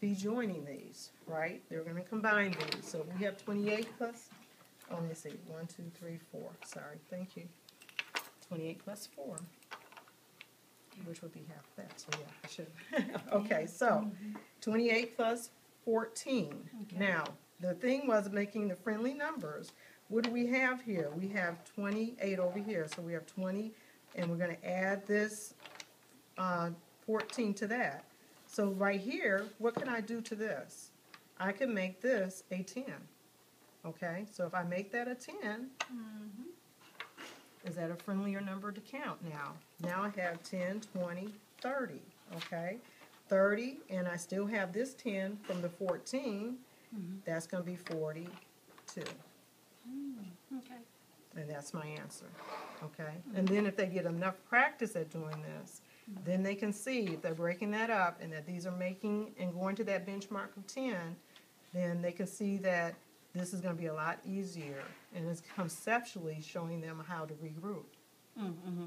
be joining these, right? They're gonna combine these, so we have twenty-eight plus, oh, let me see, one, two, three, four, sorry, thank you. Twenty-eight plus four, which would be half that, so yeah, I should, okay, so, twenty-eight plus fourteen. Okay. Now, the thing was making the friendly numbers, what do we have here? We have twenty-eight over here, so we have twenty, and we're gonna add this, uh, fourteen to that. So right here, what can I do to this? I can make this a ten, okay? So if I make that a ten, mm-hmm. is that a friendlier number to count now? Now I have 10, 20, 30, okay? 30, and I still have this 10 from the 14, mm-hmm. that's gonna be 42. Mm, okay. And that's my answer, okay? Mm-hmm. And then if they get enough practice at doing this, then they can see if they're breaking that up and that these are making and going to that benchmark of ten, then they can see that this is gonna be a lot easier. And it's conceptually showing them how to regroup. Mm-hmm.